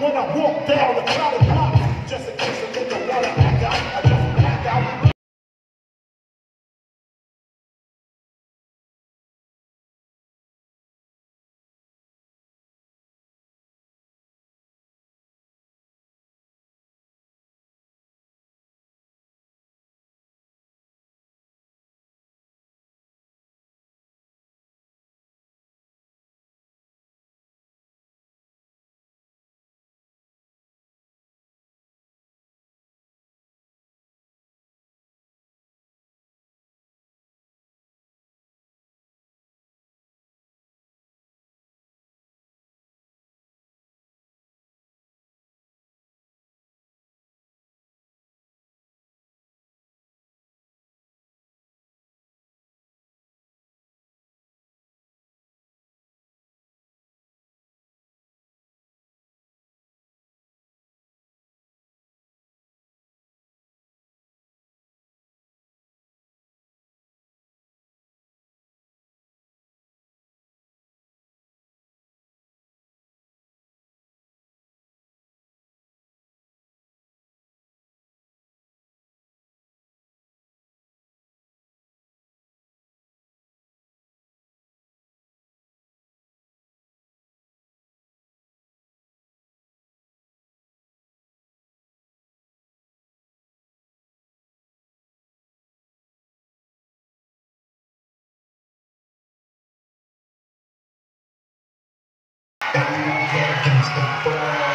when I walk down the crowded block just in case. Americans akan fly.